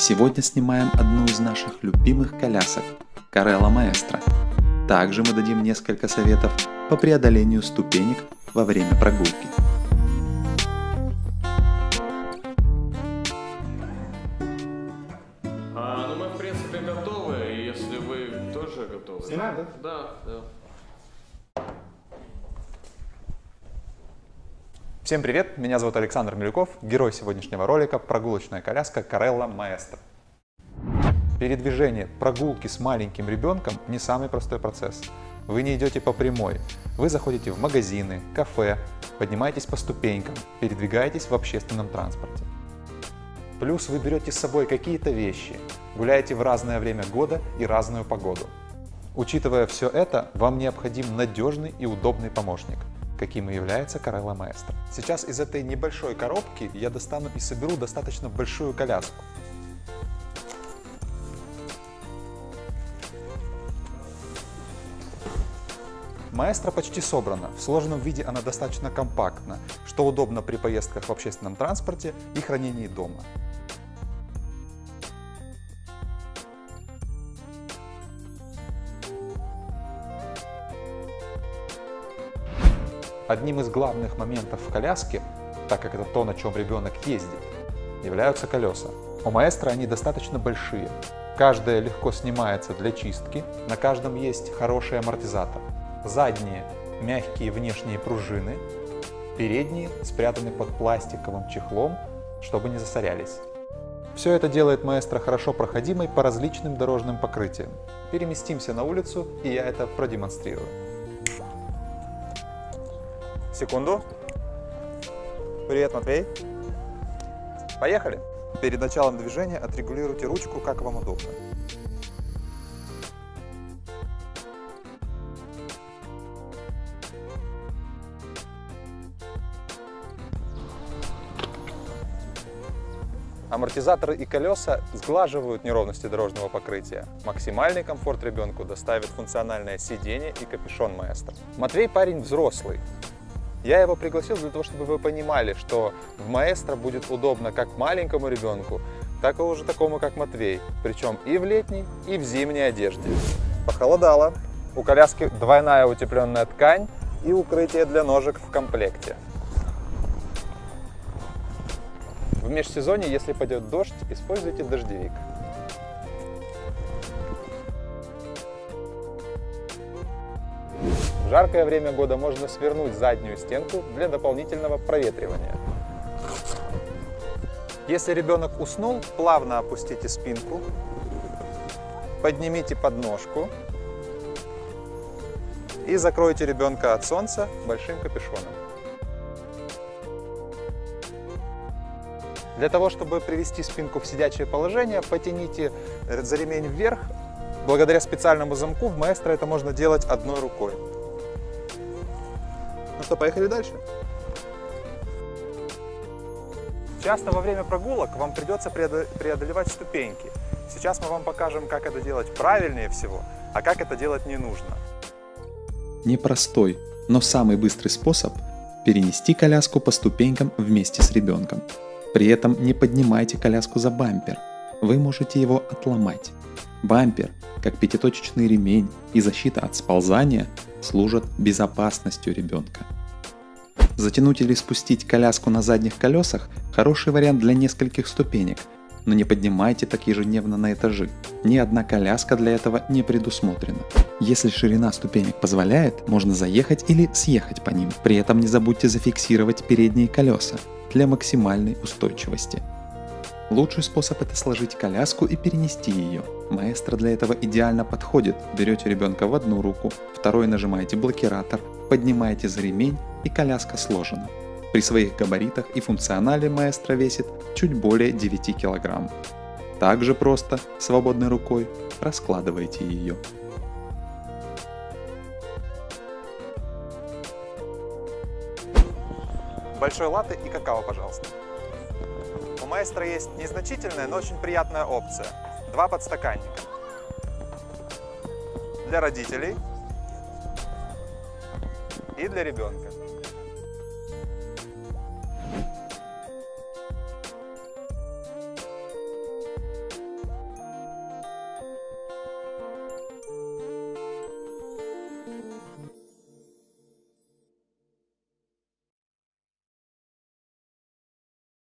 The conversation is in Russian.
Сегодня снимаем одну из наших любимых колясок – Карелла Маэстро. Также мы дадим несколько советов по преодолению ступенек во время прогулки. А, ну мы в принципе готовы, если вы тоже готовы. Снимаем, да? Да, да. Всем привет, меня зовут Александр Милюков, герой сегодняшнего ролика «Прогулочная коляска Карелла Маэстро». Передвижение прогулки с маленьким ребенком не самый простой процесс. Вы не идете по прямой, вы заходите в магазины, кафе, поднимаетесь по ступенькам, передвигаетесь в общественном транспорте. Плюс вы берете с собой какие-то вещи, гуляете в разное время года и разную погоду. Учитывая все это, вам необходим надежный и удобный помощник, каким и является Карелла Маэстро. Сейчас из этой небольшой коробки я достану и соберу достаточно большую коляску. Маэстро почти собрана. В сложенном виде она достаточно компактна, что удобно при поездках в общественном транспорте и хранении дома. Одним из главных моментов в коляске, так как это то, на чем ребенок ездит, являются колеса. У маэстро они достаточно большие. Каждая легко снимается для чистки, на каждом есть хороший амортизатор. Задние – мягкие внешние пружины, передние спрятаны под пластиковым чехлом, чтобы не засорялись. Все это делает маэстро хорошо проходимой по различным дорожным покрытиям. Переместимся на улицу, и я это продемонстрирую. Секунду. Привет, Матвей. Поехали. Перед началом движения отрегулируйте ручку, как вам удобно. Амортизаторы и колеса сглаживают неровности дорожного покрытия. Максимальный комфорт ребенку доставит функциональное сиденье и капюшон маэстро. Матвей парень взрослый. Я его пригласил для того, чтобы вы понимали, что в маэстро будет удобно как маленькому ребенку, так и уже такому, как Матвей. Причем и в летней, и в зимней одежде. Похолодало. У коляски двойная утепленная ткань и укрытие для ножек в комплекте. В межсезонье, если пойдет дождь, используйте дождевик. В жаркое время года можно свернуть заднюю стенку для дополнительного проветривания. Если ребенок уснул, плавно опустите спинку, поднимите подножку и закройте ребенка от солнца большим капюшоном. Для того, чтобы привести спинку в сидячее положение, потяните за ремень вверх. Благодаря специальному замку в маэстро это можно делать одной рукой. Что, поехали дальше? Часто во время прогулок вам придется преодолевать ступеньки. Сейчас мы вам покажем, как это делать правильнее всего, а как это делать не нужно. Непростой, но самый быстрый способ – перенести коляску по ступенькам вместе с ребенком. При этом не поднимайте коляску за бампер, вы можете его отломать. Бампер, как пятиточечный ремень и защита от сползания, служат безопасностью ребенка. Затянуть или спустить коляску на задних колесах – хороший вариант для нескольких ступенек, но не поднимайте так ежедневно на этажи. Ни одна коляска для этого не предусмотрена. Если ширина ступенек позволяет, можно заехать или съехать по ним. При этом не забудьте зафиксировать передние колеса для максимальной устойчивости. Лучший способ это сложить коляску и перенести ее. Маэстро для этого идеально подходит. Берете ребенка в одну руку, второй нажимаете блокиратор, поднимаете за ремень и коляска сложена. При своих габаритах и функционале маэстро весит чуть более 9 кг. Также просто, свободной рукой, раскладывайте ее. Большой латте и какао, пожалуйста. У маэстро есть незначительная, но очень приятная опция. Два подстаканника. Для родителей и для ребенка.